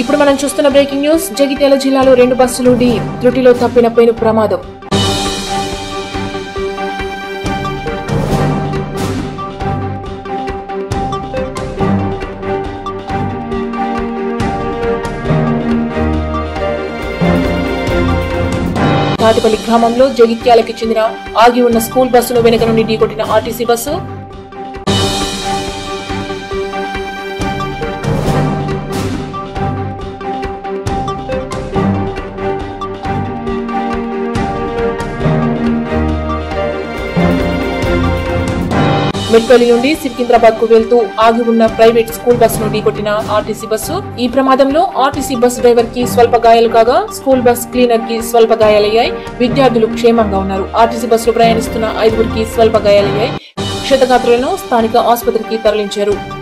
ఇప్పుడు మనం చూస్తున్న బ్రేకింగ్ న్యూస్. జగిత్యాల జిల్లాలో రెండు బస్సులు ఢీ త్రుటిలో తప్పిన పేను ప్రమాదం. తాటిపల్లి గ్రామంలో జగిత్యాలకి చెందిన ఆగి ఉన్న స్కూల్ బస్సును వెనుక నుండి ఢీకొట్టిన ఆర్టీసీ బస్సు మెట్పల్లి నుండి సికింద్రాబాద్కు వెళ్తూ ఆగి ఉన్న ప్రైవేట్ స్కూల్ బస్సు నుండి కొట్టిన ఆర్టీసీ బస్సు. ఈ ప్రమాదంలో ఆర్టీసీ బస్ డ్రైవర్కి స్వల్ప గాయాలు కాగా స్కూల్ బస్ క్లీనర్కి స్వల్ప గాయాలయ్యాయి. విద్యార్థులు క్షేమంగా ఉన్నారు. ఆర్టీసీ బస్సులో ప్రయాణిస్తున్న ఐదుగురికి స్వల్ప గాయాలయ్యాయి. క్షతగాత్రులను స్థానిక ఆసుపత్రికి తరలించారు.